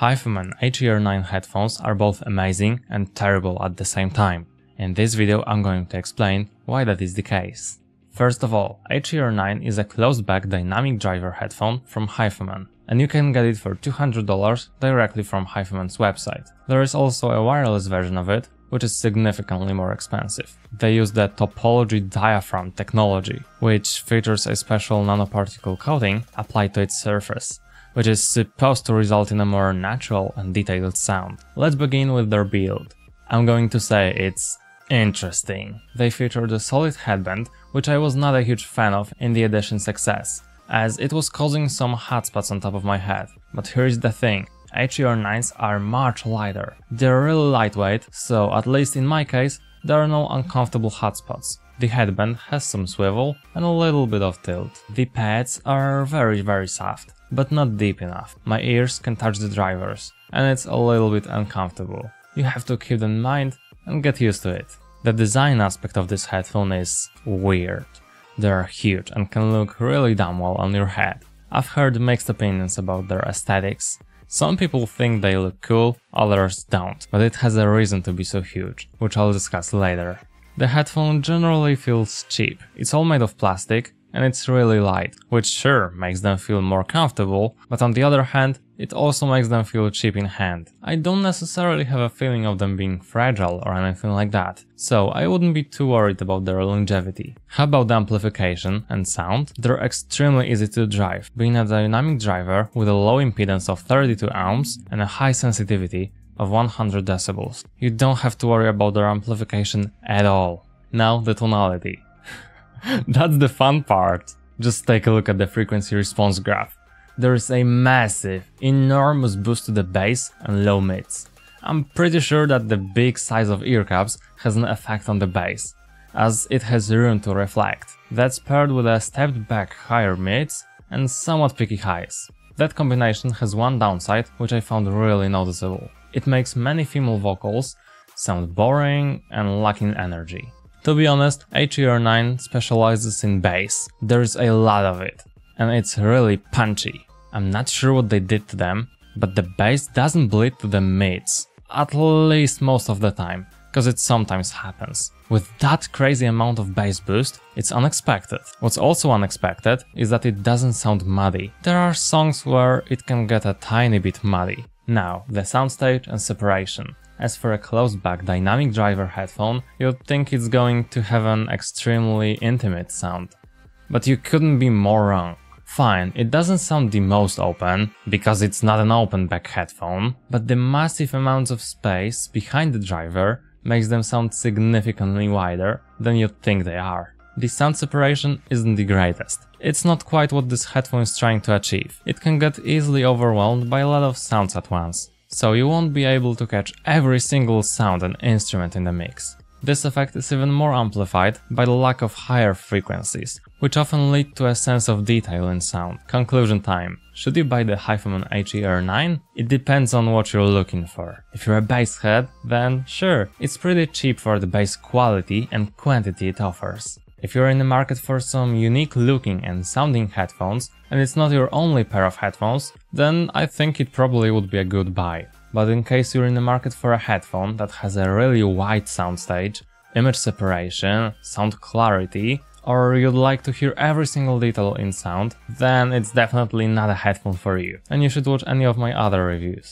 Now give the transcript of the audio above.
HiFiMAN HE-R9 headphones are both amazing and terrible at the same time. In this video I'm going to explain why that is the case. First of all, HE-R9 is a closed-back dynamic driver headphone from HiFiMAN, and you can get it for $200 directly from HiFiMAN's website. There is also a wireless version of it, which is significantly more expensive. They use the topology diaphragm technology, which features a special nanoparticle coating applied to its surface, which is supposed to result in a more natural and detailed sound. Let's begin with their build. I'm going to say it's interesting. They featured a solid headband, which I was not a huge fan of in the Edition XS, as it was causing some hot spots on top of my head. But here's the thing, HE-R9s are much lighter. They're really lightweight, so at least in my case, there are no uncomfortable hotspots. The headband has some swivel and a little bit of tilt. The pads are very very soft, but not deep enough. My ears can touch the drivers, and it's a little bit uncomfortable. You have to keep in mind and get used to it. The design aspect of this headphone is weird. They are huge and can look really damn well on your head. I've heard mixed opinions about their aesthetics. Some people think they look cool, others don't, but it has a reason to be so huge, which I'll discuss later. The headphone generally feels cheap. It's all made of plastic, and it's really light, which sure makes them feel more comfortable, but on the other hand, it also makes them feel cheap in hand. I don't necessarily have a feeling of them being fragile or anything like that, so I wouldn't be too worried about their longevity. How about the amplification and sound? They're extremely easy to drive, being a dynamic driver with a low impedance of 32 ohms and a high sensitivity of 100 decibels. You don't have to worry about their amplification at all. Now the tonality. That's the fun part. Just take a look at the frequency response graph. There is a massive, enormous boost to the bass and low mids. I'm pretty sure that the big size of earcups has an effect on the bass, as it has room to reflect. That's paired with a stepped back higher mids and somewhat picky highs. That combination has one downside which I found really noticeable. It makes many female vocals sound boring and lacking energy. To be honest, HE-R9 specializes in bass. There's a lot of it, and it's really punchy. I'm not sure what they did to them, but the bass doesn't bleed to the mids, at least most of the time, cause it sometimes happens. With that crazy amount of bass boost, it's unexpected. What's also unexpected is that it doesn't sound muddy. There are songs where it can get a tiny bit muddy. Now, the soundstage and separation. As for a closed-back dynamic driver headphone, you'd think it's going to have an extremely intimate sound. But you couldn't be more wrong. Fine, it doesn't sound the most open, because it's not an open back headphone, but the massive amounts of space behind the driver makes them sound significantly wider than you'd think they are. The sound separation isn't the greatest. It's not quite what this headphone is trying to achieve. It can get easily overwhelmed by a lot of sounds at once so you won't be able to catch every single sound and instrument in the mix. This effect is even more amplified by the lack of higher frequencies, which often lead to a sense of detail in sound. Conclusion time. Should you buy the HiFiMAN HE-R9? It depends on what you're looking for. If you're a bass head, then sure, it's pretty cheap for the bass quality and quantity it offers. If you're in the market for some unique looking and sounding headphones, and it's not your only pair of headphones, then I think it probably would be a good buy. But in case you're in the market for a headphone that has a really wide soundstage, image separation, sound clarity, or you'd like to hear every single detail in sound, then it's definitely not a headphone for you, and you should watch any of my other reviews.